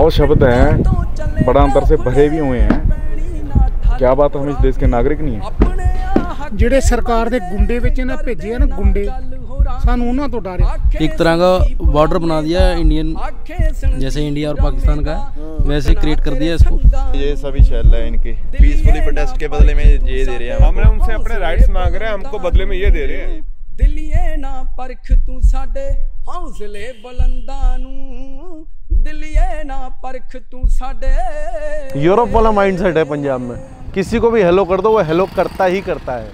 बहुत शब्द हैं बड़ा अंतर से भरे भी हुए हैं क्या बात हम इस देश के नागरिक नहीं है ਜਿਹੜੇ ਸਰਕਾਰ ਦੇ ਗੁੰਡੇ ਵਿੱਚ ਇਹਨਾਂ ਭੇਜੇ ਆ ਨਾ ਗੁੰਡੇ ਸਾਨੂੰ ਉਹਨਾਂ ਤੋਂ ਡਰ ਆ एक तरह का बॉर्डर बना दिया इंडियन जैसे इंडिया और पाकिस्तान का है, वैसे क्रिएट कर दिया इसको ये सभी चल रहा है इनके पीसफुली प्रोटेस्ट के बदले में ये दे रहे हैं हमने उनसे अपने राइट्स मांग रहे हैं हमको बदले में ये दे रहे हैं ਦਿੱਲੀਏ ਨਾ ਪਰਖ ਤੂੰ ਸਾਡੇ ਹੌਸਲੇ ਬੁਲੰਦਾਂ ਨੂੰ यूरोप वाला माइंडसेट है पंजाब में। किसी को भी हेलो कर दो, वो हेलो करता ही करता है।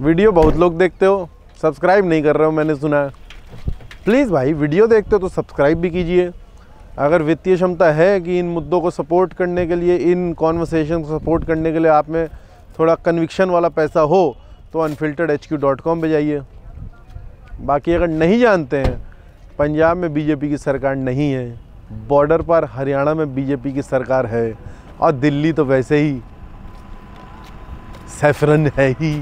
वीडियो बहुत लोग देखते हो सब्सक्राइब नहीं कर रहे हो, मैंने सुना है। प्लीज़ भाई वीडियो देखते हो तो सब्सक्राइब भी कीजिए। अगर वित्तीय क्षमता है कि इन मुद्दों को सपोर्ट करने के लिए, इन कॉन्वर्सेशन को सपोर्ट करने के लिए आप में थोड़ा कन्विक्शन वाला पैसा हो तो unfiltered H Q dot com पर जाइए। बाकी अगर नहीं जानते हैं पंजाब में बीजेपी की सरकार नहीं है बॉर्डर पर हरियाणा में बीजेपी की सरकार है और दिल्ली तो वैसे ही सैफरन है ही।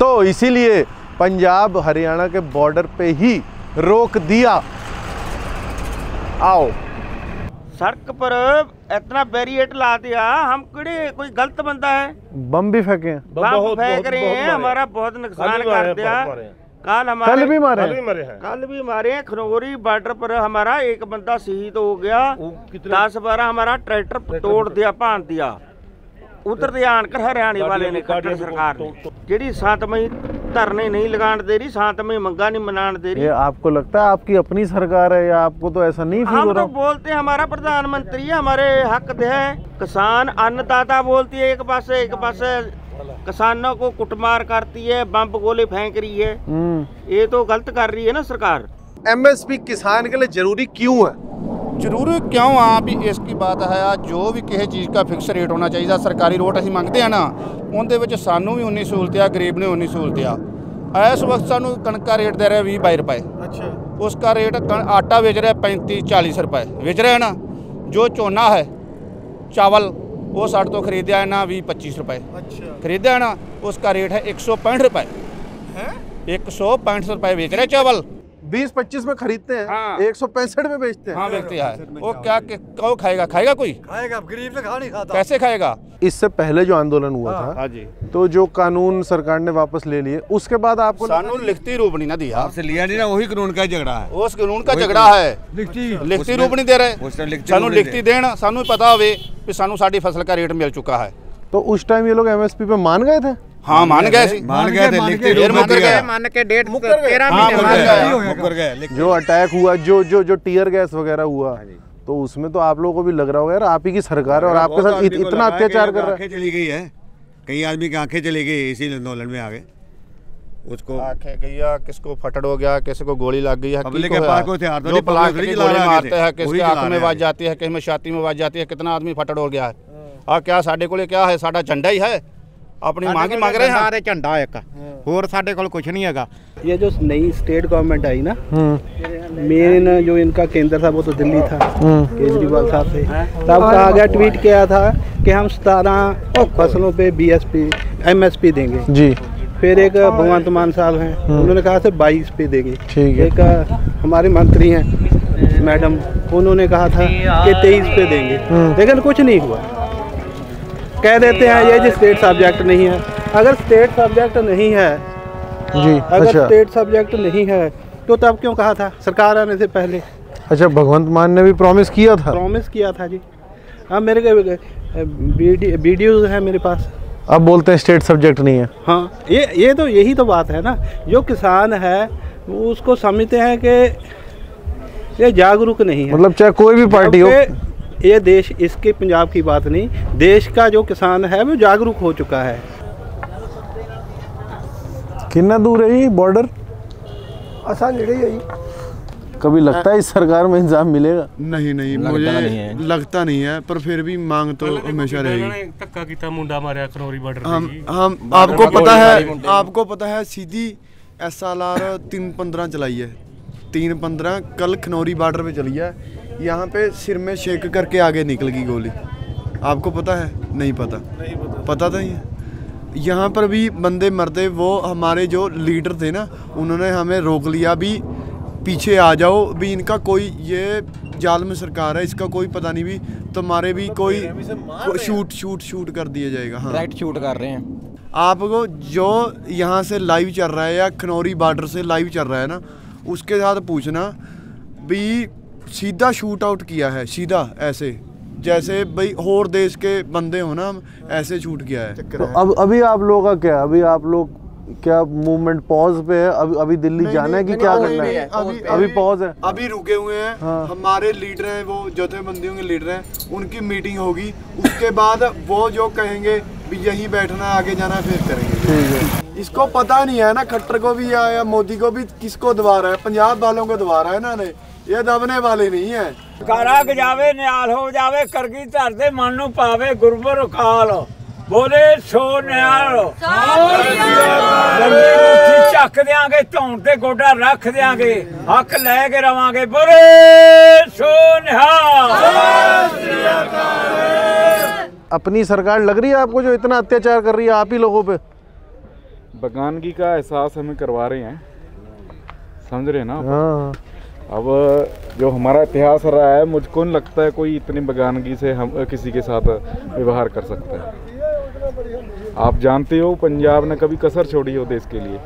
तो इसीलिए पंजाब हरियाणा के बॉर्डर पे ही रोक दिया। आओ। सड़क पर इतना बैरिएट ला दिया हम किड़े कोई गलत बंदा है? बम भी फेंके बम फेंक रहे हैं हमारा बहुत नुकसान कर दिया। कल हमारे कल भी मारे कल भी मारे हैं। खनौरी बॉर्डर पर हमारा एक बंदा शहीद हो गया। दस बारह हमारा ट्रैक्टर तोड़ दिया भान दिया। उधर ध्यान कर हरियाणा वाले ने कट्टर सरकार जी सात धरने नहीं लगा दे रही साथ मंगा नहीं मना दे रही। आपको लगता है आपकी अपनी सरकार है या आपको तो ऐसा नहीं हम तो बोलते हैं हमारा प्रधानमंत्री है हमारे हक है। किसान अन्नदाता बोलती है एक पास एक पास किसानों को कुटमार करती है बम गोले फेंक रही है हम्म ये तो गलत कर रही है ना सरकार एमएसपी किसान के लिए जरूरी क्यों है ਜ਼ਰੂਰ ਕਿਉਂ ਆ ਵੀ ਇਸ ਕੀ ਬਾਤ ਹੈ ਆ ਜੋ ਵੀ ਕਿਸੇ ਚੀਜ਼ ਦਾ ਫਿਕਸ ਰੇਟ ਹੋਣਾ ਚਾਹੀਦਾ ਸਰਕਾਰੀ ਰੋਟ ਅਸੀਂ ਮੰਗਦੇ ਆ ਨਾ ਉਹਦੇ ਵਿੱਚ ਸਾਨੂੰ ਵੀ ਉਨੀ ਸਹੂਲਤ ਆ ਗਰੀਬ ਨੇ ਉਨੀ ਸਹੂਲਤ ਆ ਇਸ ਵਕਤ ਸਾਨੂੰ ਕਣਕ ਦਾ ਰੇਟ ਦੇ ਰਿਹਾ 20 22 ਰੁਪਏ अच्छा ਉਸ ਦਾ ਰੇਟ ਕਣ- ਆਟਾ ਵੇਚ ਰਿਹਾ 35 40 ਰੁਪਏ ਵੇਚ ਰਿਹਾ ਨਾ ਜੋ ਝੋਨਾ ਹੈ ਚਾਵਲ वो साढ़े तो खरीदया ना भी पच्चीस रुपए खरीदया ना उसका रेट है एक सौ पैंठ रुपए एक सौ पैंठ रुपए बेच रहे चावल बीस पच्चीस में खरीदते हैं हाँ। एक सौ पैंसठ में बेचते हैं। हाँ व्यक्ति है। वो क्या कि- खाएगा? खाएगा कोई? खाएगा गरीब से खा नहीं खाता। कैसे खाएगा? इससे पहले जो आंदोलन हुआ था हाँ जी। तो जो कानून सरकार ने वापस ले लिए उसके बाद आपको सानू लिखती रूप नहीं ना दिया आपसे लिया नहीं ना वही कानून का झगड़ा है। उस कानून का झगड़ा है। लिखती। रूप नहीं दे रहे लिखती सानू लिखती देन सानू पता होवे कि सानू साडी फ़सल का रेट मिल चुका है। तो उस टाइम ये लोग एमएसपी पे मान गए थे? हाँ मान गए मान गए थे लिखते फिर मुकर गए। मान के डेट मुकर गए। हाँ मुकर गए मुकर गए जो अटैक हुआ जो जो जो टीयर गैस वगैरह हुआ हाँ तो उसमें तो आप लोगों को भी लग रहा होगा यार आप ही की सरकार है और आपके साथ इत, इतना अत्याचार कर रहा है। चली गई है। कई आदमी की आँखें चली गई इसी आंदोलन में आ गए उसको आँखें गई गया किसको फटड़ हो गया किसी को गोली लग गई है तो जो पलाश की गोली मारते हैं किसके आँख में आवाज़ जाती है किसी में छाती में आवाज़ जाती है कितना आदमी फटड़ हो गया है? और क्या साढ़े को क्या है? साढ़ा झंडा ही है? ਆਪਣੀ मांग ही मांग रहे हैं ਤੇ ਝੰਡਾ ਇੱਕ ਹੋਰ ਸਾਡੇ ਕੋਲ ਕੁਝ नहीं हैगा ये जो नई स्टेट गवर्नमेंट आई ना मेन जो इनका केंद्र था वो तो दिल्ली था केजरीवाल साहब से तब कहा गया ट्वीट किया था कि हम सतारह फसलों पे बीएसपी एमएसपी देंगे जी फिर एक भगवंत मान साहब हैं उन्होंने कहा था बाईस पे देंगे ठीक है। एक अ, हमारे मंत्री हैं मैडम उन्होंने कहा था कि तेईस पे देंगे लेकिन कुछ नहीं हुआ कह देते हैं ये जी स्टेट सब्जेक्ट नहीं है. अगर स्टेट सब्जेक्ट नहीं है जी अगर अच्छा। स्टेट सब्जेक्ट नहीं है तो तब क्यों कहा था? सरकार आने से पहले। अच्छा भगवंत मान ने भी प्रॉमिस किया था? प्रॉमिस किया था जी। हाँ मेरे के वीडियोज़ है मेरे पास। अब बोलते हैं स्टेट सब्जेक्ट नहीं है। हाँ ये ये तो यही तो बात है ना। जो किसान है वो उसको समझते हैं कि ये जागरूक नहीं है। मतलब चाहे कोई भी पार्टी हो ये देश इसके पंजाब की बात नहीं देश का जो किसान है वो जागरूक हो चुका है। कितना दूर है ये बॉर्डर असा नेड़े ही है कभी लगता है इस सरकार में इंजाम मिलेगा? नहीं नहीं लगता मुझे नहीं है। लगता नहीं है पर फिर भी मांग तो हमेशा रहेगी। मुंडा मारा करौरी बॉर्डर हम हम आपको पता है आपको पता है सीधी एस एल आर तीन पंद्रह चलाई है। तीन पंद्रह कल खनौरी बॉर्डर पे चली है। यहाँ पे सिर में शेक करके आगे निकल गई गोली। आपको पता है? नहीं पता। नहीं पता। पता तो नहीं है। यहाँ पर भी बंदे मरते वो हमारे जो लीडर थे ना उन्होंने हमें रोक लिया भी। पीछे आ जाओ भी इनका कोई ये जालम सरकार है इसका कोई पता नहीं भी। तुम्हारे भी कोई को- शूट शूट शूट कर दिया जाएगा हाँ। राइट शूट कर रहे हैं। आपको जो यहाँ से लाइव चल रहा है या खनौरी बॉर्डर से लाइव चल रहा है ना उसके साथ पूछना भी सीधा शूट आउट किया है सीधा ऐसे। जैसे भाई और देश के बंदे हो ना ऐसे शूट किया है। तो अब अभी आप लोगों का क्या अभी आप लोग क्या मूवमेंट पॉज पे है? अभी अभी दिल्ली नहीं, जाना है कि क्या करना है? अभी अभी पॉज है। अभी रुके हुए हैं। हाँ। हमारे लीडर हैं वो जथेबंदियों के लीडर हैं उनकी मीटिंग होगी। उसके बाद वो जो कहेंगे भी यहीं बैठना है, आगे जाना है, फिर करेंगे। इसको पता नहीं है ना खट्टर को भी या, या मोदी को भी किसको दबा रहा है? पंजाब वालों को दबा रहा है ना ने ये दबने वाले नहीं है ਕਾਰਾ ਗਜਾਵੇ ਨਿਆਲ ਹੋ ਜਾਵੇ ਕਰਗੀ ਧਰ ਦੇ ਮਨ ਨੂੰ ਪਾਵੇ ਗੁਰਬਰ ਅਕਾਲ ਬੋਲੇ ਸੋ ਨਿਆਲ ਲੰਮੀ ਮੁੱਠੀ ਚੱਕ ਦਿਆਂਗੇ ਧੌਣ ਤੇ ਗੋਡਾ ਰੱਖ ਦਿਆਂਗੇ ਹੱਕ ਲੈ ਕੇ ਰਵਾਂਗੇ ਬੋਲੇ ਸੋ ਨਿਹਾਲ अपनी सरकार लग रही है आपको जो इतना अत्याचार कर रही है आप ही लोगों पे बगानगी का एहसास हमें करवा रहे हैं समझ रहे हैं ना आप? हाँ अब, जो हमारा इतिहास रहा है, मुझको नहीं लगता है कोई इतनी बगानगी से हम, किसी के साथ व्यवहार कर सकता है। आप जानते हो, पंजाब ने कभी कसर छोड़ी हो देश के लिए?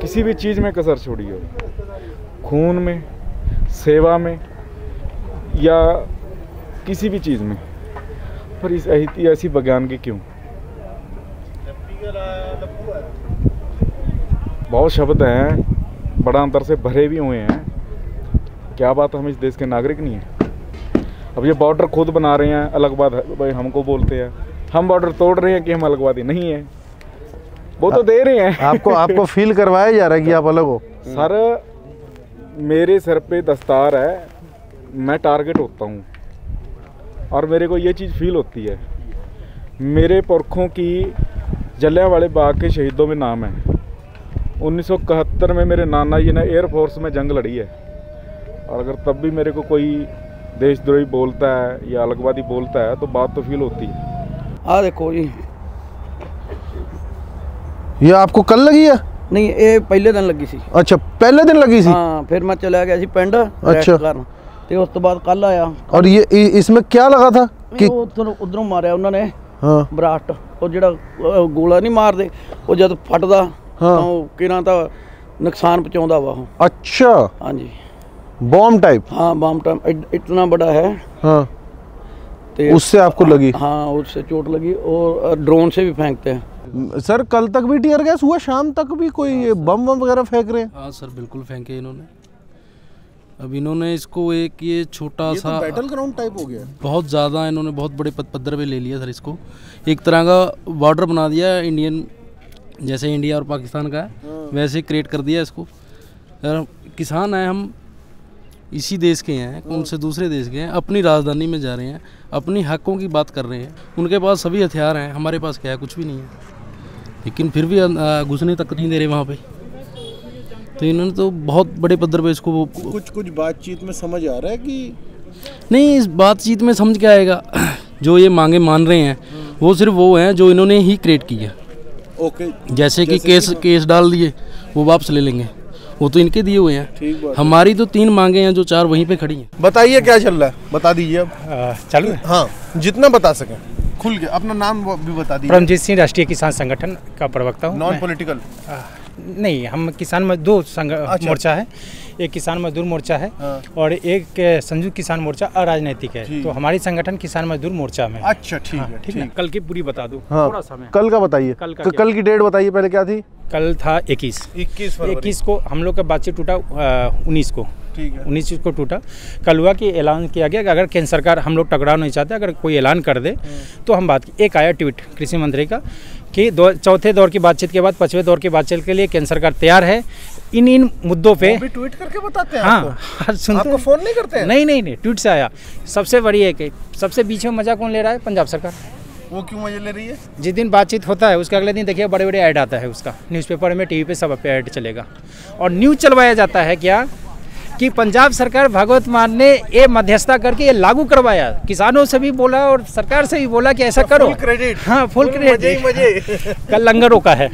किसी भी चीज़ में कसर छोड़ी हो। खून में, सेवा में, या किसी भी चीज़ में। पर इस ऐसी बगानगी क्यों? बहुत शब्द हैं, बड़ा अंतर से भरे भी हुए हैं। क्या बात हम इस देश के नागरिक नहीं हैं? अब ये बॉर्डर खुद बना रहे हैं अलगवाद भाई हमको बोलते हैं। हम बॉर्डर तोड़ रहे हैं कि हम अलगवादी नहीं है। वो तो दे रहे हैं। आपको आपको फील करवाया जा रहा है कि आप अलग हो? सर मेरे सर पे दस्तार है मैं टारगेट होता हूँ। और मेरे को ये चीज़ फील होती है। मेरे पुरखों की जलियांवाले बाग के शहीदों में नाम है। 1971 में मेरे नाना जी ने एयरफोर्स में जंग लड़ी है। और अगर तब भी मेरे को कोई देशद्रोही बोलता है या अलगवादी बोलता है तो बात तो फील होती है ਆ ਦੇਖੋ ਜੀ ये आपको कल लगी है ਨਹੀਂ ਇਹ ਪਹਿਲੇ ਦਿਨ ਲੱਗੀ ਸੀ अच्छा पहले दिन लगी थी ਹਾਂ ਫਿਰ ਮੈਂ ਚਲਿਆ ਗਿਆ ਸੀ ਪਿੰਡ ਅੱਛਾ। ਰੈਸਟ ਕਰਨ ਤੇ ਉਸ ਤੋਂ ਬਾਅਦ ਕੱਲ ਆਇਆ और ये इ- इसमें क्या लगा था ਕਿ ਉਹ ਉਧਰੋਂ ਉਧਰੋਂ ਮਾਰਿਆ ਉਹਨਾਂ ਨੇ हाँ ਬਰਾਸਟ ਉਹ ਜਿਹੜਾ ਅਹ, ਗੋਲਾ ਨਹੀਂ ਮਾਰਦੇ ਉਹ ਜਦ ਫਟਦਾ ਤਾਂ ਉਹ ਕਿਰਾਂ ਤਾਂ ਨੁਕਸਾਨ ਪਹੁੰਚਾਉਂਦਾ ਵਾ ਉਹ अच्छा ਹਾਂਜੀ बॉम्ब टाइप? हाँ बम टाइम इतना बड़ा है। हाँ। ते- उससे आपको लगी? हाँ उससे चोट लगी और ड्रोन से भी फेंकते हैं। सर कल तक भी टीयर गैस हुआ? शाम तक भी कोई ये बम वम वगैरह फेंक रहे हैं? हाँ सर बिल्कुल फेंके इन्होंने। अब इन्होंने इसको एक ये छोटा सा तो बैटल ग्राउंड टाइप हो गया। बहुत ज़्यादा इन्होंने बहुत बड़े पद पद्धर पे ले लिया सर इसको। एक तरह का बॉर्डर बना दिया इंडियन जैसे इंडिया और पाकिस्तान का है वैसे क्रिएट कर दिया इसको। किसान हैं हम इसी देश के हैं कौन से दूसरे देश के हैं अपनी राजधानी में जा रहे हैं अपनी हकों की बात कर रहे हैं। उनके पास सभी हथियार हैं हमारे पास क्या है कुछ भी नहीं है। लेकिन फिर भी घुसने तक नहीं दे रहे वहाँ पे। तो इन्होंने तो बहुत बड़े पद्धर पे इसको कुछ कुछ बातचीत में समझ आ रहा है कि नहीं इस बातचीत में समझ क्या आएगा? जो ये मांगे मान रहे हैं वो सिर्फ़ वो हैं जो इन्होंने ही क्रिएट किया ओके। जैसे जैसे कि केस केस डाल दिए वो वापस ले लेंगे। वो तो इनके दिए हुए हैं। हमारी तो तीन मांगे हैं जो चार वहीं पे खड़ी हैं। बताइए क्या चल रहा है? बता दीजिए अब। चालू हाँ? जितना बता सके। खुल के अपना नाम भी बता दीजिए। परमजीत सिंह राष्ट्रीय किसान संगठन का प्रवक्ता हूँ नॉन पोलिटिकल नहीं हम किसान में दो अच्छा। मोर्चा है। एक किसान मजदूर मोर्चा है हाँ। और एक संयुक्त किसान मोर्चा अराजनैतिक है। तो हमारी संगठन किसान मजदूर मोर्चा में अच्छा ठीक हाँ, है ठीक है। कल की पूरी बता दूँ हाँ थोड़ा सा कल का बताइए। कल का क- क्या? कल की डेट बताइए पहले क्या थी? कल था इक्कीस। इक्कीस इक्कीस को हम लोग का बातचीत टूटा उन्नीस को। ठीक है। उन्नीस को टूटा। कल हुआ कि ऐलान किया गया कि अगर केंद्र सरकार हम लोग टकराव नहीं चाहते अगर कोई ऐलान कर दे तो हम बात की। एक आया ट्वीट कृषि मंत्री का कि दो चौथे दौर की बातचीत के बाद पाँचवें दौर की बातचीत के लिए केंद्र सरकार तैयार है। इन इन मुद्दों पे भी ट्वीट करके बताते हैं हाँ आपको? हाँ, सुनते आपको। फ़ोन नहीं करते हैं? नहीं नहीं नहीं ट्वीट से आया। सबसे बड़ी है कि सबसे बीच में मज़ा कौन ले रहा है? पंजाब सरकार। वो क्यों मज़े ले रही है? जिस दिन बातचीत होता है उसके अगले दिन देखिए बड़े बड़े ऐड आता है उसका। न्यूज़पेपर में टीवी पे सब पे ऐड चलेगा। और न्यूज़ चलवाया जाता है क्या? कि पंजाब सरकार भगवत मान ने ये मध्यस्थता करके ये लागू करवाया। किसानों से भी बोला और सरकार से भी बोला कि ऐसा करो। फुल क्रेडिट हाँ फुल फुल मज़े ही कल लंगर रोका है।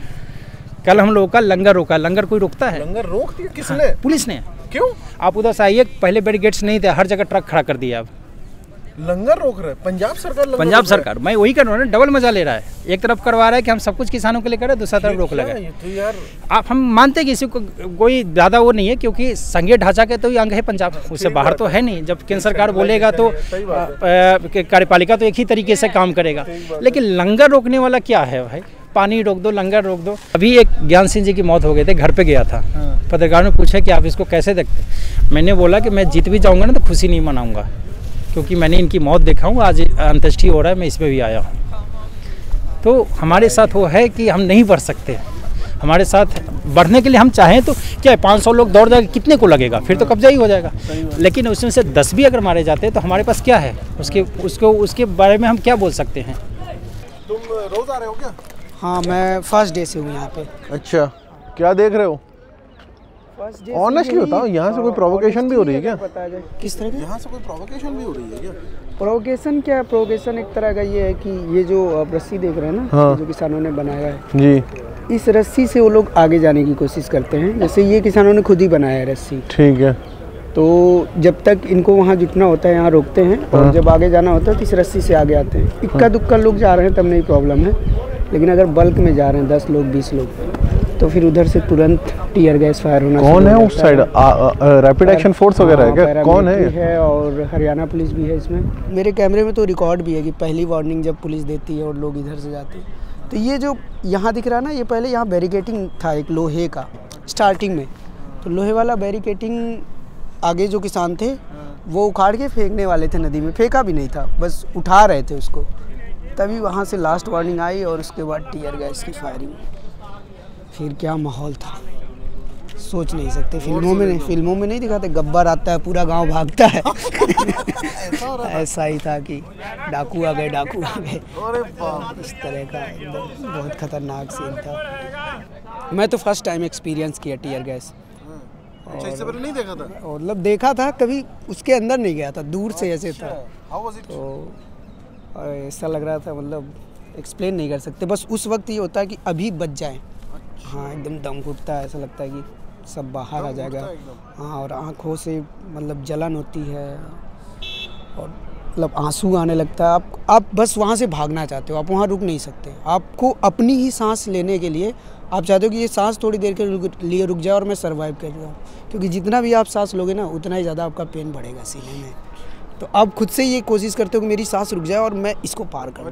कल हम लोगों का लंगर रोका लंगर कोई रोकता है? लंगर रोक दिया किसने? हाँ, पुलिस ने। क्यों? आप उधर से आइए पहले बैरिकेड्स नहीं थे हर जगह ट्रक खड़ा कर दिया। अब लंगर रोक रहे पंजाब सरकार लंगर पंजाब है? सरकार मैं वही कर रहा हूँ ना डबल मज़ा ले रहा है। एक तरफ़ करवा रहा है कि हम सब कुछ किसानों के लिए करें दूसरा तरफ़ रोक लगा तो यार आप हम मानते हैं कि इसी को कोई ज़्यादा वो नहीं है क्योंकि संघीय ढांचा के तो अंग है पंजाब उससे बाहर तो है। नहीं। जब केंद्र सरकार बोलेगा तो कार्यपालिका तो एक ही तरीके से काम करेगा। लेकिन लंगर रोकने वाला क्या है भाई? पानी रोक दो लंगर रोक दो। अभी एक ज्ञान सिंह जी की मौत हो गई थी घर पे गया था। पत्रकार ने पूछा कि आप इसको कैसे देखते? मैंने बोला कि मैं जीत भी जाऊँगा ना तो खुशी नहीं मनाऊँगा। क्योंकि मैंने इनकी मौत देखा हूँ आज अंत्येष्टि हो रहा है मैं इसमें भी आया हूँ। तो हमारे साथ वो है कि हम नहीं बढ़ सकते। हमारे साथ बढ़ने के लिए हम चाहें तो क्या है पाँच सौ लोग दौड़ जाएगा कितने को लगेगा? फिर तो कब्जा ही हो जाएगा। लेकिन उसमें से दस भी अगर मारे जाते हैं तो हमारे पास क्या है? उसके उसको उसके बारे में हम क्या बोल सकते हैं? तुम रोज आ रहे हो क्या? हाँ मैं फ़र्स्ट डे से हूँ यहाँ पे। अच्छा क्या देख रहे हो? ऑनेस्टली बताओ यहाँ से कोई प्रोवोकेशन भी हो रही है क्या? किस तरह की? यहाँ से कोई प्रोवोकेशन भी हो रही है क्या? प्रोवोकेशन क्या? प्रोवोकेशन एक तरह का ये है कि ये जो आप रस्सी देख रहे हैं ना हाँ। जो किसानों ने बनाया है। जी। इस रस्सी से वो लोग आगे जाने की कोशिश करते हैं। जैसे ये किसानों ने खुद ही बनाया है रस्सी। ठीक है। तो जब तक इनको वहाँ जुटना होता है यहाँ रोकते हैं और हाँ। जब आगे जाना होता है तो इस रस्सी से आगे आते हैं। इक्का दुक्का लोग जा रहे हैं तब नहीं प्रॉब्लम है। लेकिन अगर बल्क में जा रहे हैं दस लोग बीस लोग तो फिर उधर से तुरंत टीयर गैस फायर होना कौन है उस साइड रैपिड एक्शन फोर्स वगैरह है क्या? कौन है? है और हरियाणा पुलिस भी है इसमें। मेरे कैमरे में तो रिकॉर्ड भी है कि पहली वार्निंग जब पुलिस देती है और लोग इधर से जाते हैं। तो ये जो यहाँ दिख रहा है ना ये पहले यहाँ बैरिकेटिंग था एक लोहे का स्टार्टिंग में। तो लोहे वाला बैरिकेटिंग आगे जो किसान थे वो उखाड़ के फेंकने वाले थे नदी में। फेंका भी नहीं था बस उठा रहे थे उसको। तभी वहाँ से लास्ट वार्निंग आई और उसके बाद टीयर गैस की फायरिंग फिर क्या माहौल था? सोच नहीं सकते। फ़िल्मों में नहीं फ़िल्मों में नहीं दिखाते गब्बर आता है पूरा गाँव भागता है। ऐसा ही था। कि डाकू आ गए डाकू आ गए। इस तरह का बहुत खतरनाक सीन था। मैं तो फ़र्स्ट टाइम एक्सपीरियंस किया टीयर गैस अच्छा इससे पहले नहीं देखा था? और मतलब देखा था कभी उसके अंदर नहीं गया था दूर से ऐसे था। इट तो ऐसा लग रहा था मतलब एक्सप्लेन नहीं कर सकते। बस उस वक्त ये होता है कि अभी बच जाए। हाँ एकदम दम घुटता है ऐसा लगता है कि सब बाहर आ जाएगा। हाँ और आँखों से मतलब जलन होती है और मतलब आँसू आने लगता है। आप आप बस वहाँ से भागना चाहते हो आप वहाँ रुक नहीं सकते। आपको अपनी ही सांस लेने के लिए आप चाहते हो कि ये सांस थोड़ी देर के लिए रुक जाए और मैं सर्वाइव कर जाऊँ। क्योंकि जितना भी आप सांस लोगे ना उतना ही ज़्यादा आपका पेन बढ़ेगा सीने में। तो आप खुद से ये कोशिश करते हो कि मेरी सांस रुक जाए और मैं इसको पार कर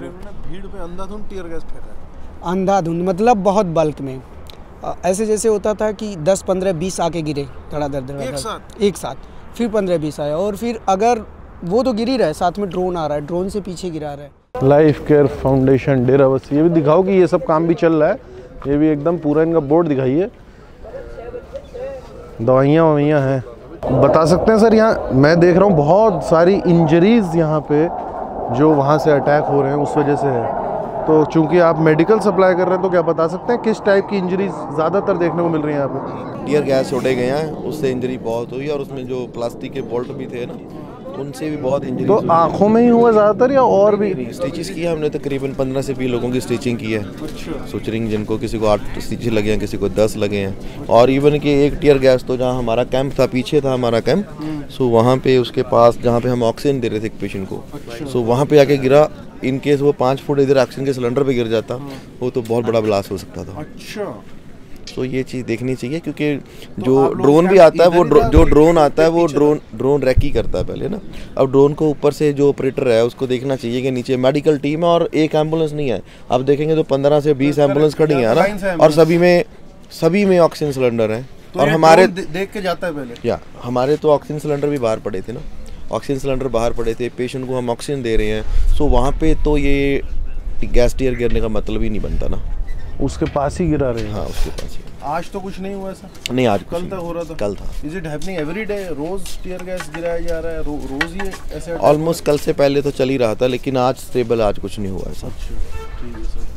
भीड़ पे अंधाधुंध टीयर गैस फेंका मतलब बहुत बल्क में। ऐसे जैसे होता था कि 10 15 20 आके गिरे धड़ाधड़ धड़ाधड़ एक साथ? एक साथ। फिर 15 20 आया और फिर अगर वो तो गिर ही रहा है साथ में ड्रोन आ रहा है ड्रोन से पीछे गिरा रहा है। लाइफ केयर फाउंडेशन डेराबस्सी ये भी दिखाओ कि ये सब काम भी चल रहा है। ये भी एकदम पूरा इनका बोर्ड दिखाइए। दवाइयाँ ववाइयाँ हैं। बता सकते हैं सर यहाँ मैं देख रहा हूँ बहुत सारी इंजरीज यहाँ पे जो वहाँ से अटैक हो रहे हैं उस वजह से है। तो चूँकि आप मेडिकल सप्लाई कर रहे हैं तो क्या बता सकते हैं किस टाइप की इंजरीज ज़्यादातर देखने को मिल रही हैं यहाँ पे? टीयर गैस छोड़े गए हैं, उससे इंजरी बहुत हुई और उसमें जो प्लास्टिक के बोल्ट भी थे ना उनसे भी बहुत इंजरी तो आँखों में ही हुआ ज़्यादातर या और भी? स्टिचेस की हमने तकरीबन पंद्रह से बीस लोगों की स्टिचिंग की है। सुचरिंग जिनको किसी को आठ स्टिचेस लगे हैं किसी को दस लगे हैं। और इवन कि एक टीयर गैस तो जहाँ हमारा कैंप था पीछे था हमारा कैंप सो वहाँ पे उसके पास जहाँ पे हम ऑक्सीजन दे रहे थे एक पेशेंट को। सो वहाँ पे आके गिरा। इन केस वो पाँच फुट इधर ऑक्सीजन के सिलेंडर पे गिर जाता वो तो बहुत बड़ा ब्लास्ट हो सकता था। अच्छा। तो ये चीज़ देखनी चाहिए क्योंकि जो ड्रोन भी आता है वो ड्रो- जो ड्रोन आता है वो ड्रोन ड्रोन रैक ही करता है पहले ना। अब ड्रोन को ऊपर से जो ऑपरेटर है उसको देखना चाहिए कि नीचे मेडिकल टीम है और एक एंबुलेंस नहीं है। अब देखेंगे तो पंद्रह से बीस एंबुलेंस खड़ी है ना? और सभी में सभी में ऑक्सीजन सिलेंडर है। तो और हमारे देख के जाता है पहले। या हमारे तो ऑक्सीजन सिलेंडर भी बाहर पड़े थे ना। ऑक्सीजन सिलेंडर बाहर पड़े थे पेशेंट को हम ऑक्सीजन दे रहे हैं। सो वहाँ पे तो ये गैस टीयर गिरने का मतलब ही नहीं बनता ना। उसके पास ही गिरा रहे हैं हाँ उसके पास ही आज तो कुछ नहीं हुआ ऐसा नहीं आज कुछ कल नहीं। तक हो रहा था कल था is it happening every day rose tear gas गिराया जा रहा है रो, रोज ही ऐसे attack ऑलमोस्ट कल से पहले तो चल ही रहा था लेकिन आज स्टेबल आज कुछ नहीं हुआ ऐसा ठीक है सर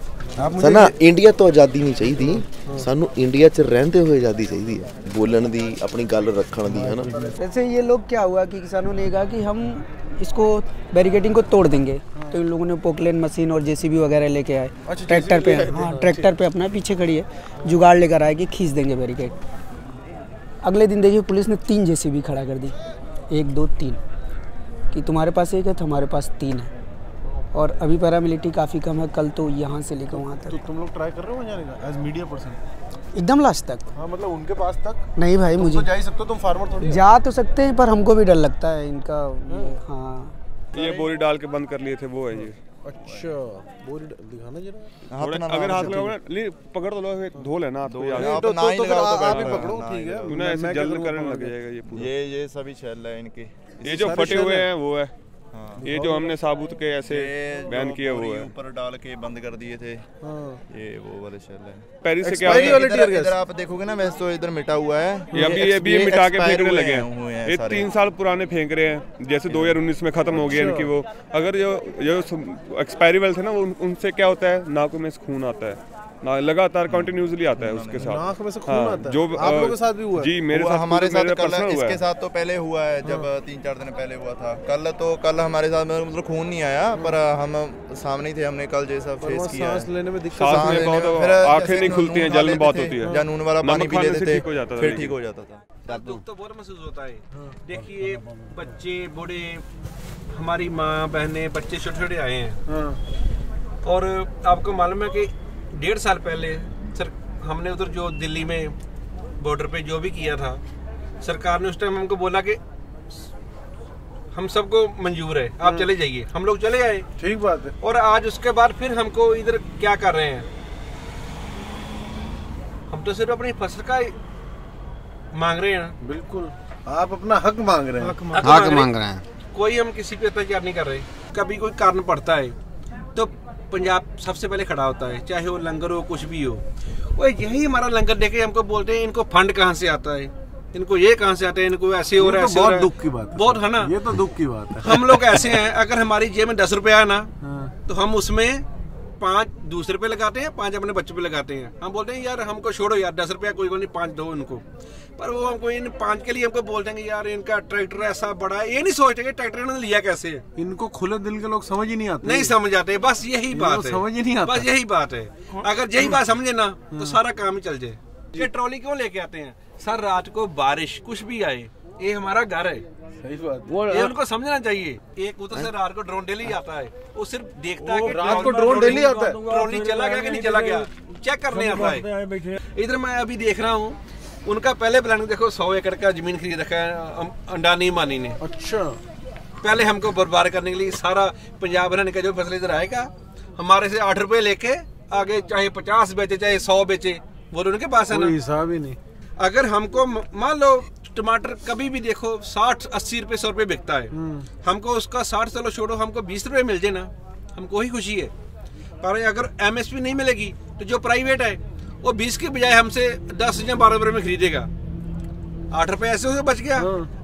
आप ਸਰ ਨਾ ਇੰਡੀਆ ਤੋਂ ਆਜ਼ਾਦੀ ਨਹੀਂ ਚਾਹੀਦੀ ਸਾਨੂੰ ਇੰਡੀਆ 'ਚ ਰਹਿੰਦੇ ਹੋਏ ਆਜ਼ਾਦੀ ਚਾਹੀਦੀ ਹੈ ਬੋਲਣ ਦੀ ਆਪਣੀ ਗੱਲ ਰੱਖਣ ਦੀ ਹੈ ਨਾ वैसे ये लोग क्या हुआ कि किसानों ने कहा कि हम इसको बैरिकेटिंग को तोड़ देंगे तो इन लोगों ने पोकलेन मशीन और जेसीबी वगैरह लेके आए। ट्रैक्टर पे। हाँ ट्रैक्टर पे अपना पीछे खड़ी है। जुगाड़ लेकर आए कि खींच देंगे बैरिकेड अगले दिन देखिए पुलिस ने तीन जेसीबी खड़ा कर दी। एक दो तीन। कि तुम्हारे पास एक है तो हमारे पास तीन है। और अभी पैरामिलिट्री काफ़ी कम है कल तो यहाँ से लेकर वहाँ तो तक तुम लोग ट्राई कर रहे हो जाने का एज मीडिया पर्सन एकदम लास्ट तक। हाँ मतलब उनके पास तक? नहीं भाई तुम मुझे तो जा ही सकते हो तुम फार्मर थोड़ी जा तो सकते हैं पर हमको भी डर लगता है इनका। हाँ। ये बोरी डाल के बंद कर लिए थे वो है ये। अच्छा बोरी दिखाना जरा। अगर हाथ लगाओगे नहीं पकड़ तो लो धो लेना। नहीं, तो- तो- तो आप ही पकड़ो ठीक है। ना ऐसे मैं जल्द करने लग जाएगा ये पूरा। ये ये सभी है इनके। ये जो फटे हुए है। हैं वो है। हाँ। ये जो हमने साबुत के ऐसे बैन किया वो है ऊपर डाल के बंद कर दिए थे हाँ। ये वो वाले शैल है पेरिस से क्या है? वाले इधर- इधर आप देखोगे ना वैसे तो इधर मिटा हुआ है ये अभी ये भी मिटा के फेंकने लगे हैं, हुए ये तीन साल पुराने फेंक रहे हैं जैसे 2019 में खत्म हो गया अच्छा। इनकी वो अगर जो जो एक्सपायरी वाले थे ना उनसे क्या होता है नाकों में से खून आता है ना लगातार कंटिन्यूसली आता है उसके साथ। नाक में से खून हाँ, आता है? जो आप लोगों के साथ भी हुआ है? जी मेरे साथ हमारे साथ कल इसके साथ तो पहले हुआ है जब तीन चार दिन पहले हुआ था। कल तो कल हमारे साथ में मतलब खून नहीं आया पर हम सामने थे हमने कल जैसा फेस किया सांस लेने में दिक्कत सांस में बहुत फिर आँखें नहीं खुलती हैं जलन बहुत होती है। या नून वाला पानी पी लेते थे ठीक हो जाता था फिर ठीक हो जाता था। दुख तो बहुत महसूस होता है। देखिए बच्चे बूढ़े हमारी माँ बहनें बच्चे छोटे छोटे आए हैं। और आपको मालूम है कि डेढ़ साल पहले सर हमने उधर जो दिल्ली में बॉर्डर पे जो भी किया था सरकार ने उस टाइम हमको बोला कि हम सबको मंजूर है आप चले जाइए हम लोग चले आए। ठीक बात है। और आज उसके बाद फिर हमको इधर क्या कर रहे हैं? हम तो सिर्फ़ अपनी फ़सल का ही मांग रहे हैं। बिल्कुल। आप अपना हक मांग रहे हैं। हक मांग हक मांग, रहे हैं। कोई हम किसी पे अत्याचार नहीं कर रहे। कभी कोई कारण पड़ता है। पंजाब सबसे पहले खड़ा होता है चाहे वो लंगर हो कुछ भी हो। वो यही हमारा लंगर देखे हमको बोलते हैं इनको फंड कहाँ से आता है? इनको ये कहाँ से आता है? इनको ऐसे हो रहा है तो बहुत दुख की बात है बहुत है ना? ये तो दुख की बात है। हम लोग ऐसे हैं अगर हमारी जेब में दस रुपया है ना हाँ। तो हम उसमें पाँच दूसरे पे लगाते हैं पाँच अपने बच्चे पे लगाते हैं। हम बोलते हैं यार हमको छोड़ो यार दस रुपया कोई को नहीं पाँच दो इनको। पर वो हमको इन पाँच के लिए हमको बोल देंगे यार इनका ट्रैक्टर ऐसा बड़ा है। ये नहीं सोचते कि ट्रैक्टर इन्होंने लिया कैसे इनको खुले दिल के लोग समझ ही नहीं आते। नहीं समझ आते बस यही बात है। समझ ही नहीं आता। बस यही बात है। अगर यही बात समझे ना तो सारा काम ही चल जाए। ये ट्रॉली क्यों लेके आते हैं? सर रात को बारिश कुछ भी आए ये हमारा घर है। सही बात। ये उनको समझना चाहिए। एक उधर से रात को ड्रोन डेली आता है। वो सिर्फ़ देखता है कि रात को ड्रोन डेली आता है? ट्रॉली चला गया कि नहीं चला गया? चेक करने आता है इधर मैं अभी देख रहा हूँ उनका पहले प्लान देखो सौ एकड़ का ज़मीन खरीद रखा है अंडानी मानी ने। अच्छा। पहले हमको बर्बाद करने के लिए सारा पंजाब हरियाणा का जो फ़सल इधर आएगा हमारे से आठ रुपए लेके आगे चाहे पचास बेचे चाहे सौ बेचे वो तो उनके पास है ना। हिसाब ही नहीं। अगर हमको मान लो टमाटर कभी भी देखो साठ अस्सी रुपए सौ रुपए बिकता है। हमको उसका साठ चलो छोड़ो हमको बीस रुपए मिल जाए ना हमको ही खुशी है। पर अगर एमएसपी नहीं मिलेगी तो जो प्राइवेट है वो बीस के बजाय हमसे दस या बारह रुपए में खरीदेगा। आठ रुपए ऐसे उसे बच गया।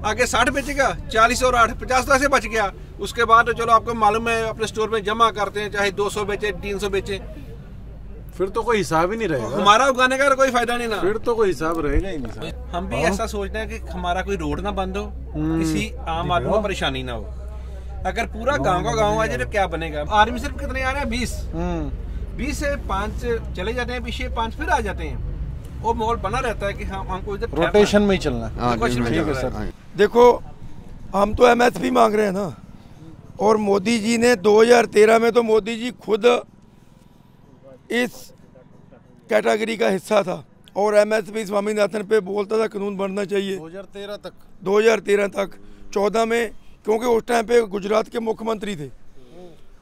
आगे साठ बेचेगा चालीस और आठ पचास तो ऐसे बच गया। उसके बाद तो चलो आपको मालूम है अपने स्टोर में जमा करते हैं चाहे दो सौ बेचे तीन सौ बेचे। फिर तो कोई हिसाब ही नहीं रहेगा। हमारा उगाने का कोई फ़ायदा नहीं ना। फिर तो कोई हिसाब रहेगा ही नहीं। हम भी हाँ। ऐसा सोचते हैं कि हमारा कोई रोड ना बंद हो हम्म। किसी आम आदमी को परेशानी ना हो। अगर पूरा गाँव का गाँव आ जाए तो क्या बनेगा? आर्मी सिर्फ़ कितने आ रहे हैं? बीस। बीस से पाँच चले जाते हैं पीछे पाँच फिर आ जाते हैं। वो माहौल बना रहता है कि हम हमको इधर रोटेशन में ही चलना है। हाँ, ठीक है सर। देखो हम तो एमएसपी मांग रहे हैं ना। और मोदी जी ने 2013 में तो मोदी जी खुद इस कैटेगरी का हिस्सा था। और एमएसपी स्वामीनाथन पे बोलता था कानून बनना चाहिए। 2013 तक। 2013 तक। 14 में क्योंकि उस टाइम पे गुजरात के मुख्यमंत्री थे।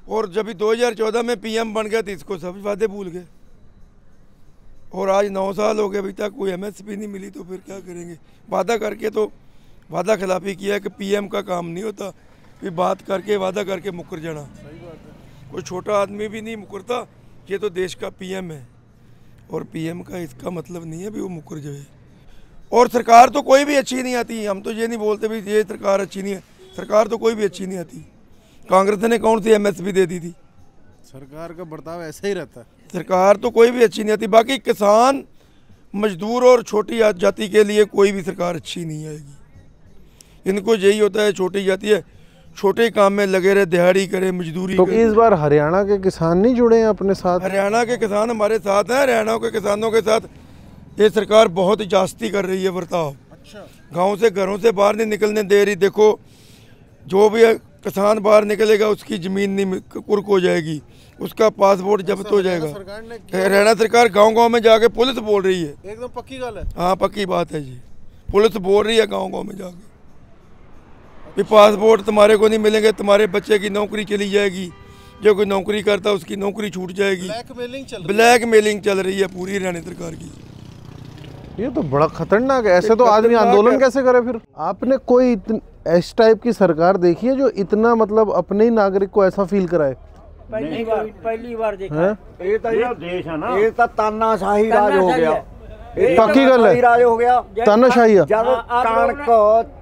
और जब 2014 में पीएम बन गया तो इसको सब वादे भूल गए। और आज नौ साल हो गए अभी तक कोई एमएसपी नहीं मिली तो फिर क्या करेंगे? वादा करके तो वादा खिलाफी किया है कि पीएम का काम नहीं होता फिर बात करके वादा करके मुकर जाना। कोई छोटा आदमी भी नहीं मुकरता ये तो देश का पीएम है। और पीएम का इसका मतलब नहीं है भी वो मुकर जाए। और सरकार तो कोई भी अच्छी नहीं आती हम तो ये नहीं बोलते भी ये सरकार अच्छी नहीं है। सरकार तो कोई भी अच्छी नहीं आती। कांग्रेस ने कौन सी एमएसपी दे दी थी? सरकार का बर्ताव ऐसा ही रहता है। सरकार तो कोई भी अच्छी नहीं आती बाकी किसान मजदूर और छोटी जाति के लिए कोई भी सरकार अच्छी नहीं आएगी। इनको यही होता है छोटी जाति है छोटे काम में लगे रहे दिहाड़ी करे मजदूरी तो करे। इस बार हरियाणा के किसान नहीं जुड़े हैं अपने साथ? हरियाणा के किसान हमारे साथ हैं हरियाणा के किसानों के साथ। ये सरकार बहुत जास्ती कर रही है बर्ताव। अच्छा। गाँव से घरों से बाहर नहीं निकलने दे रही। देखो जो भी है, किसान बाहर निकलेगा उसकी ज़मीन नहीं कुर्क हो जाएगी उसका पासपोर्ट जब्त हो जाएगा। हरियाणा सरकार गाँव गाँव में जाके पुलिस बोल रही है। एकदम पक्की गल है। हाँ पक्की बात है जी। पुलिस बोल रही है गाँव गाँव में जाके। भी पासपोर्ट तुम्हारे को नहीं मिलेंगे तुम्हारे बच्चे की नौकरी चली जाएगी। जो कोई नौकरी करता है उसकी नौकरी छूट जाएगी। ब्लैकमेलिंग चल ब्लैक मेलिंग चल रही है पूरी हरियाणा सरकार की। ये तो बड़ा खतरनाक है। ऐसे तो आदमी आंदोलन कैसे करे फिर? आपने कोई इतन, इस टाइप की सरकार देखी है जो इतना मतलब अपने ही नागरिक को ऐसा फील कराए ਪਹਿਲੀ ਵਾਰ ਪਹਿਲੀ ਵਾਰ हैं ਇਹ ਤਾਂ ਇਹ ਦੇਸ਼ ਹੈ ਨਾ ਇਹ ਤਾਂ ਤਾਨਾਸ਼ਾਹੀ ਰਾਜ ਹੋ ਗਿਆ ਇਹ ਪੱਕੀ ਗੱਲ ਹੈ। ਤਾਨਾਸ਼ਾਹੀ ਰਾਜ ਹੋ ਗਿਆ ਤਾਨਾਸ਼ਾਹੀ ਆ। ਜਦ ਕਣਕ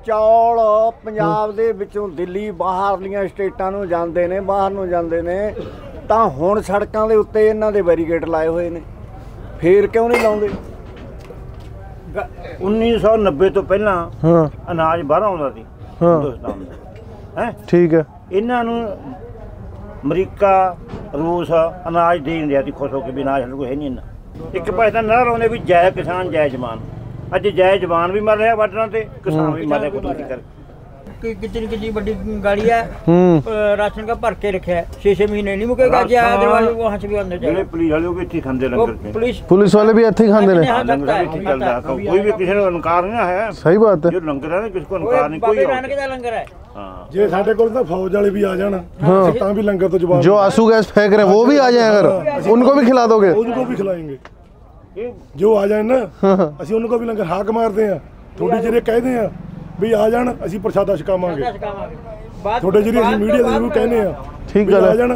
ਚੌਲ ਪੰਜਾਬ ਦੇ ਵਿੱਚੋਂ ਦਿੱਲੀ ਬਾਹਰਲੀਆਂ ਸਟੇਟਾਂ ਨੂੰ ਜਾਂਦੇ ਨੇ ਬਾਹਰ ਨੂੰ ਜਾਂਦੇ ਨੇ ਤਾਂ ਹੁਣ ਸੜਕਾਂ ਦੇ ਉੱਤੇ ਇਹਨਾਂ ਦੇ ਬੈਰੀਕੇਡ ਲਾਏ ਹੋਏ ਨੇ ਫੇਰ ਕਿਉਂ ਨਹੀਂ ਲਾਉਂਦੇ 1990 ਤੋਂ ਪਹਿਲਾਂ हाँ ਅਨਾਜ ਬਾਹਰ ਆਉਂਦਾ ਸੀ हाँ ਹਿੰਦੁਸਤਾਨ ਠੀਕ ਹੈ। ਇਹਨਾਂ ਨੂੰ ਅਮਰੀਕਾ ਰੂਸ ਅਨਾਜ ਦੇਣ ਰਿਹਾ ਸੀ ਖੁਸ਼ ਹੋ ਕੇ ਵੀ ਅਨਾਜ ਸਾਨੂੰ ਕੋਈ ਹੈ ਨਹੀਂ ਇਹਨਾਂ ਇੱਕ ਪਾਸੇ ਤਾਂ ਨਾਰਾ ਲਾਉਂਦੇ ਵੀ ਜੈ ਕਿਸਾਨ ਜੈ ਜਵਾਨ। ਅੱਜ ਜੈ ਜਵਾਨ ਵੀ ਮਰ ਰਿਹਾ ਵਾਟਰਾਂ ਤੇ ਕਿਸਾਨ ਵੀ ਮਰ ਰਿਹਾ ਕੁਦਰਤੀ ਕਰ कि कितनी कितनी बड़ी गाड़ी है हम्म। राशन का भर के है। महीने नहीं मुकेगा भी आ जाए। पुलिस वाले भी इतनी लंगर पुलिस पुलिस वाले भी ने कोई भी किसी ने नहीं है। सही बात है। जो लंगर है नहीं कोई लंगर है। भी खिला दोगे। उनको भी खिलाएँगे। जो आ जाए ना ਅਸੀਂ ਉਹਨਾਂ को ਵੀ ਲੰਗਰ ਹਾਕ ਮਾਰਦੇ ਆ ਥੋੜੀ ਜਿਹੀ ਵੀ ਆ ਜਾਣ ਅਸੀਂ ਪ੍ਰਸ਼ਾਦਾ ਛਕਾਵਾਂਗੇ ਤੁਹਾਡੇ ਜਿਹੜੇ ਅਸੀਂ ਮੀਡੀਆ ਦੇ ਨੂੰ ਕਹਿੰਦੇ ਆ ਠੀਕ ਵੀ ਗੱਲ ਆ ਹੈ ਜਾਣ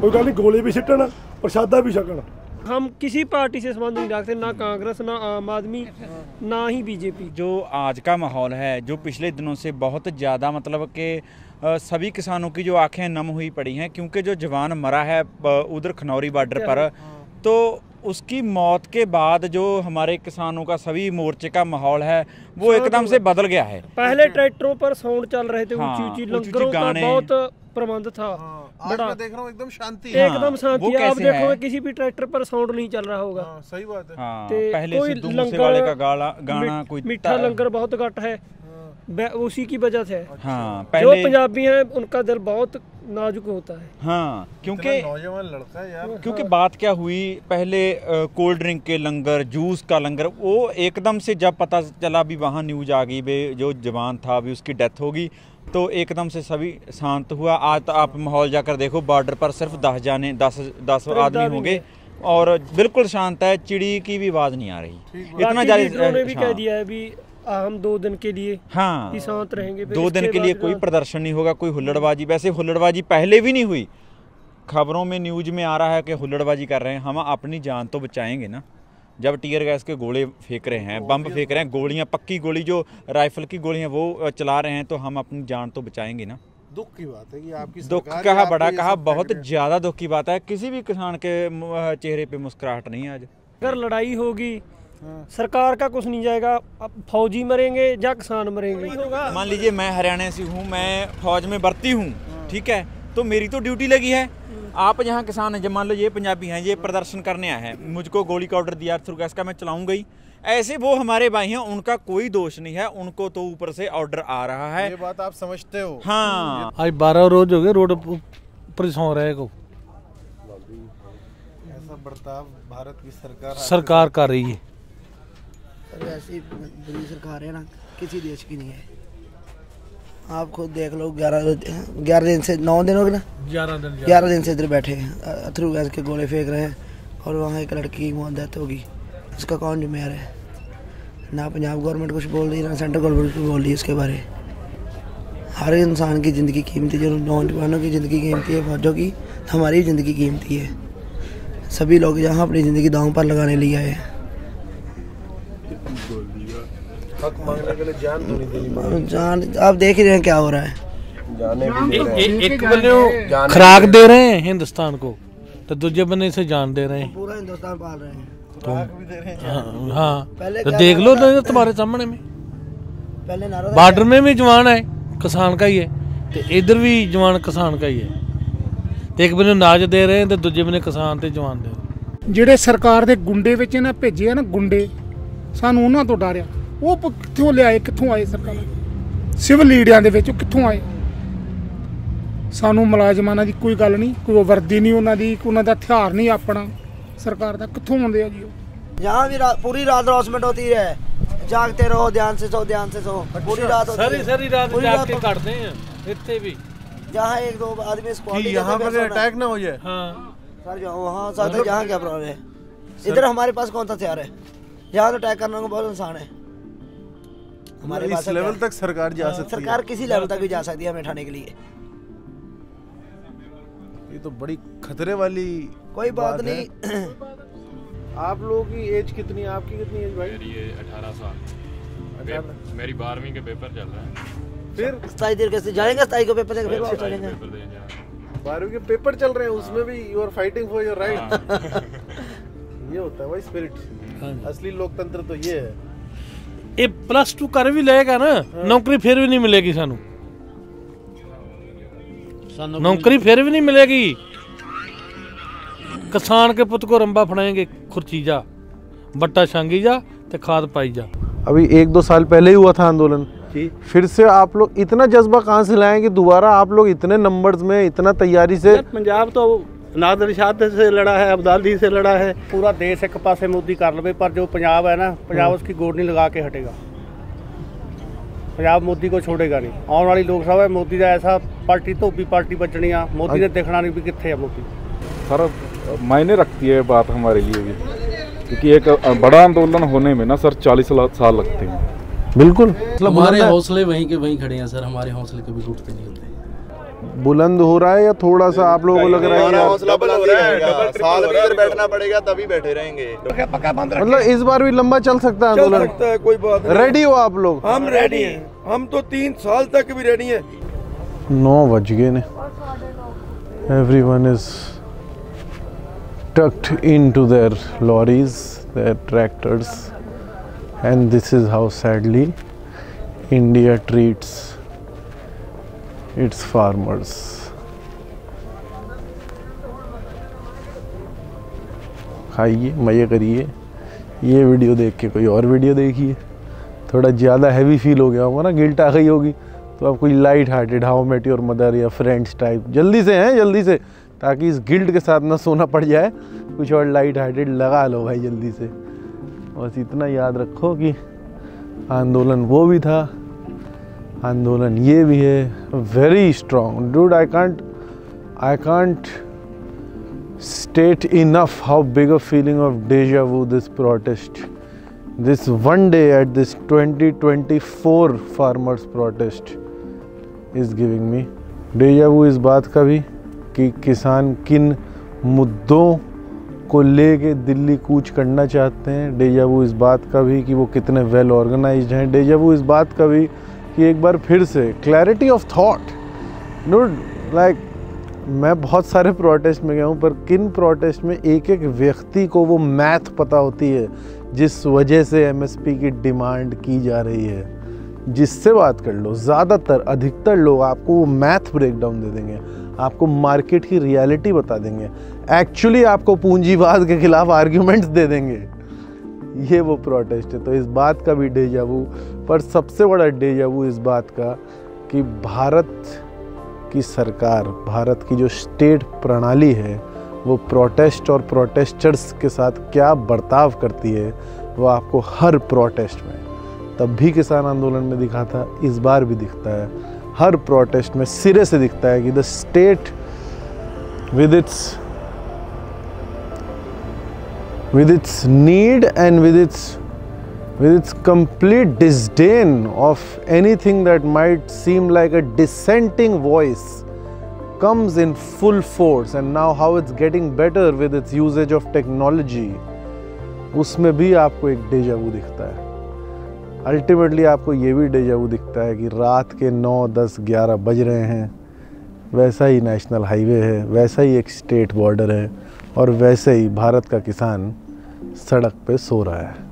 ਕੋਈ ਗੱਲ ਨਹੀਂ ਗੋਲੇ ਵੀ ਸਿੱਟਣ ਪ੍ਰਸ਼ਾਦਾ ਵੀ ਛਕਣ हम किसी पार्टी से संबंध नहीं रखते ना कांग्रेस ना आम आदमी ना ही बीजेपी जो आज का माहौल है जो पिछले दिनों से बहुत ज़्यादा मतलब कि अ, सभी किसानों की जो आंखें नम हुई पड़ी हैं क्योंकि जो जवान मरा है ब- उधर खनौरी बॉर्डर पर तो उसकी मौत के बाद जो हमारे किसानों का सभी मोर्चे का माहौल है वो एकदम से बदल गया है। पहले ट्रैक्टरों पर साउंड चल रहे थे हाँ, ऊँची ऊँची गाने। बहुत प्रबंध था। आज बड़ा। मैं देख रहा हूँ एकदम शांति। एकदम हाँ, शांति वो है अब कैसे देखोगे किसी भी ट्रैक्टर पर साउंड नहीं चल रहा होगा। सही बात है। हाँ, पहले कोई सिद्धू लंगर- मूसेवाले का गाला गाना कोई मीठा लंगर बहुत घट है। उसी की वजह से हाँ। जो पंजाबी हैं उनका दिल बहुत नाजुक होता है। हाँ क्योंकि नौजवान लड़का है यार। क्योंकि बात क्या हुई पहले कोल्ड ड्रिंक के लंगर जूस का लंगर वो एकदम से जब पता चला भी वहाँ न्यूज़ आ गई बे जो जवान था अभी उसकी डेथ होगी तो एकदम से सभी शांत हुआ। आज तो आप माहौल जाकर देखो बॉर्डर पर सिर्फ़ दस जाने दस दस आदमी होंगे और बिल्कुल शांत है चिड़ी की भी आवाज़ नहीं आ रही। इतना ज़्यादा कह दिया है भी आ, हम दो दिन के लिए हाँ। शांत रहेंगे दो दिन के लिए कोई प्रदर्शन नहीं होगा कोई हुल्लड़बाजी। वैसे हुल्लड़बाजी पहले भी नहीं हुई। खबरों में न्यूज़ में आ रहा है कि हुल्लड़बाजी कर रहे हैं। हम अपनी जान तो बचाएँगे ना। जब टीयर गैस के गोले फेंक रहे हैं बम फेंक रहे हैं गोलियाँ पक्की गोली जो राइफल की गोलियाँ वो चला रहे हैं तो हम अपनी जान तो बचाएँगे ना। दुख की बात है कि आपकी दुख कहा बड़ा कहा बहुत ज़्यादा दुख की बात है। किसी भी किसान के चेहरे पे मुस्कुराहट नहीं है आज। अगर लड़ाई होगी सरकार का कुछ नहीं जाएगा। अब फौजी मरेंगे या किसान मरेंगे। होगा मान लीजिए मैं हरियाणा से हूँ मैं फौज में भर्ती हूँ ठीक है? तो मेरी तो ड्यूटी लगी है। आप यहाँ किसान हैं जब मान लो ये पंजाबी हैं ये प्रदर्शन करने आए हैं मुझको गोली का ऑर्डर दिया थ्रू गैस का मैं चलाऊँगा ही। ऐसे वो हमारे भाई हैं उनका कोई दोष नहीं है उनको तो ऊपर से ऑर्डर आ रहा है। ये बात आप समझते हो। हाँ। आज बारह रोज हो गए रोड पर सौ रहे को। ऐसा बर्ताव भारत की सरकार सरकार कर रही है। ऐसी बुरी सरकार है ना किसी देश की नहीं है। आप खुद देख लो ग्यारह ग्यारह दिन से नौ दिन हो गए ना? ग्यारह दिन ग्यारह दिन। से इधर बैठे हैं अथरू गैस के गोले फेंक रहे हैं और वहाँ एक लड़की की मौत डेथ होगी। उसका कौन जिम्मेदार है? ना पंजाब गवर्नमेंट कुछ बोल रही है ना सेंट्रल गवर्नमेंट कुछ बोल रही है उसके बारे। हर इंसान की ज़िंदगी कीमती जो नौजवानों की ज़िंदगी कीमती है फौजों की हमारी ज़िंदगी कीमती है। सभी लोग यहाँ अपनी ज़िंदगी दांव पर लगाने लिए आए हैं। हक मांगने के लिए जान तो नहीं देनी पड़ेगी। जान आप देख ही रहे हैं क्या हो रहा है जाने भी दे ए- रहे हैं। ए- एक बने वो जाने खुराक भी दे रहे हैं हिंदुस्तान को तो दूसरे बने से जान दे रहे हैं पूरा हिंदुस्तान पाल रहे हैं खुराक भी दे रहे हैं जान भी दे रहे हैं। हाँ हाँ पहले तो क्या देख था लो ना- तो तुम्हारे सामने में पहले नारा था बॉर्डर में भी जवान है किसान का ही है तो इधर भी जवान किसान का ही है ਤੇ ਇੱਕ ਬੰਨੇ ਨਾਜ ਦੇ ਰਹੇ ਤੇ ਦੂਜੇ ਬੰਨੇ ਕਿਸਾਨ ਤੇ ਜਵਾਨ ਦੇ ਰਹੇ ਜਿਹੜੇ ਸਰਕਾਰ ਦੇ ਗੁੰਡੇ ਵਿੱਚ ਇਹਨਾਂ ਭੇਜੇ ਆ ਨਾ ਗੁੰਡੇ ਸਾਨੂੰ ਉਹਨਾਂ ਤੋਂ ਡਰਿਆ ਉਹ ਪ- ਕਿੱਥੋਂ ਲਿਆਏ ਕਿੱਥੋਂ ਆਏ ਸਰਕਾਰਾਂ ਸਿਵਲ ਲੀਡਰਾਂ ਦੇ ਵਿੱਚ ਉਹ ਕਿੱਥੋਂ ਆਏ ਸਾਨੂੰ ਮੁਲਾਜ਼ਮਾਂ ਨਾਲ ਦੀ ਕੋਈ ਗੱਲ ਨਹੀਂ ਕੋਈ ਵਰਦੀ ਨਹੀਂ ਉਹਨਾਂ ਦੀ ਉਹਨਾਂ ਦਾ ਹਥਿਆਰ ਨਹੀਂ ਆਪਣਾ ਸਰਕਾਰ ਦਾ ਕਿੱਥੋਂ ਆਉਂਦੇ ਆ ਜੀ ਉਹ यहाँ भी रा, पूरी रात हरासमेंट होती है जागते रहो ध्यान से सो ध्यान से सो पूरी रात होती सारी है। सारी रात पूरी जाग के हो- काटते हैं इतने भी जहाँ एक दो आदमी स्क्वाड कि यहाँ पर अटैक ना हो जाए हाँ सर जो वहाँ सर यहाँ क्या प्रॉब्लम है इधर हमारे पास कौन सा हथियार है यहाँ तो अटैक करने को बहुत इंसान है हमारे इस पास लेवल तक सरकार जा हाँ, सकती है। सरकार किसी लेवल तक भी जा सकती है हमें उठाने के लिए। ये तो बड़ी खतरे वाली कोई बात है। नहीं। आप लोगों की एज कितनी है? आपकी कितनी एज भाई? मेरी अठारह साल। मेरी बारहवीं के पेपर चल रहे हैं। फिर? सताई देर कैसे? जाएँगे सताई को पेपर देंगे फिर वापस चलेंगे। हैं। बारहवीं के पेपर चल रहे हैं उसमें भी you are fighting for your right ये होता है भाई स्पिरिट असली लोकतंत्र तो ये है। ਇਹ ਪਲੱਸ 2 ਕਰ ਵੀ ਲਏਗਾ ਨਾ ਨੌਕਰੀ ਫਿਰ ਵੀ ਨਹੀਂ ਮਿਲੇਗੀ ਸਾਨੂੰ। ਸਾਨੂੰ ਨੌਕਰੀ ਫਿਰ ਵੀ ਨਹੀਂ किसान के पुत को रंबा फड़ाएँगे खुरचीजा बट्टा शांगीजा तो खाद पाई जा अभी एक दो साल पहले ही हुआ था आंदोलन। फिर से आप लोग इतना जज्बा कहाँ से लाएँ दोबारा आप लोग इतने नंबर्स में इतना तैयारी से पंजाब तो ਨਾਦਰ ਸ਼ਾਹ से लड़ा है अब्दाली से लड़ा है पूरा देश एक पासे मोदी कर लवे पर जो पंजाब है ना पंजाब उसकी गोड नहीं लगा के हटेगा ਪੰਜਾਬ ਮੋਦੀ ਕੋ ਛੋੜੇਗਾ ਨਹੀਂ ਆਉਣ ਵਾਲੀ ਲੋਕ ਸਭਾ ਵਿੱਚ ਮੋਦੀ ਦਾ ਐਸਾ ਪਾਰਟੀ ਧੋਬੀ ਪਾਰਟੀ ਬਚਣੀ ਆ ਮੋਦੀ ਨੇ ਦੇਖਣਾ ਨਹੀਂ ਵੀ ਕਿੱਥੇ ਆ ਮੋਦੀ सर मायने रखती है बात हमारे लिए भी क्योंकि एक बड़ा आंदोलन होने में ना सर चालीस साल लगते हैं बिल्कुल हमारे हौसले वहीं के वहीं खड़े हैं सर हमारे हौसले कभी टूटते नहीं होते बुलंद हो रहा है या थोड़ा सा आप लोगों को लग रहा है हौसला बुलंद ही रहेगा साल भी इधर बैठना पड़ेगा तभी बैठे रहेंगे। मतलब इस बार भी लंबा चल सकता है चल आंदोलन सकता है कोई बात नहीं। रेडी हो आप लोग? हम रेडी हैं। हम तो तीन साल तक भी रेडी हैं। नौ बज गए ने। Everyone is tucked into their lorries their tractors and this is how sadly india treats its farmers. खाइए, मज़े करिए। ये वीडियो देख के कोई और वीडियो देखिए। थोड़ा ज़्यादा हैवी फील हो गया होगा ना गिल्ट आ गई होगी। तो आप कोई light hearted how met your mother या फ्रेंड्स टाइप जल्दी से हैं, जल्दी से। ताकि इस गिल्ट के साथ ना सोना पड़ जाए। कुछ और लाइट हार्टेड लगा लो भाई, जल्दी से। बस इतना याद रखो कि आंदोलन वो भी था आंदोलन ये भी है very strong dude I can't I can't state enough how big a feeling of deja vu this protest this one day at this 2024 farmers protest is giving me deja vu इस बात का भी कि किसान किन मुद्दों को ले के दिल्ली कूच करना चाहते हैं डेजा वो इस बात का भी कि वो कितने वेल ऑर्गेनाइज हैं डेजा वो इस बात का भी कि एक बार फिर से clarity of thought not like मैं बहुत सारे प्रोटेस्ट में गया हूँ, पर किन प्रोटेस्ट में एक एक व्यक्ति को वो मैथ पता होती है, जिस वजह से एमएसपी की डिमांड की जा रही है? जिससे बात कर लो, ज़्यादातर, अधिकतर लोग आपको वो मैथ ब्रेकडाउन दे देंगे, आपको मार्केट की रियलिटी बता देंगे। एक्चुअली आपको पूंजीवाद के खिलाफ आर्ग्यूमेंट्स दे देंगे। ये वो प्रोटेस्ट है। तो इस बात का भी डेजावू पर सबसे बड़ा डेजावू इस बात का कि भारत की सरकार, भारत की जो स्टेट प्रणाली है, वो प्रोटेस्ट और प्रोटेस्टर्स के साथ क्या बर्ताव करती है, वो आपको हर प्रोटेस्ट में, तब भी किसान आंदोलन में दिखा था इस बार भी दिखता है। हर प्रोटेस्ट में सिरे से दिखता है कि the state with its with its need and with its with its complete disdain of anything that might seem like a dissenting voice comes in full force and now how it's getting better with its usage of technology उसमें भी आपको एक deja vu दिखता है ultimately आपको ये भी deja vu दिखता है कि रात के 9, 10, 11 बज रहे हैं वैसा ही नेशनल हाईवे है वैसा ही एक स्टेट बॉर्डर है और वैसे ही भारत का किसान सड़क पे सो रहा है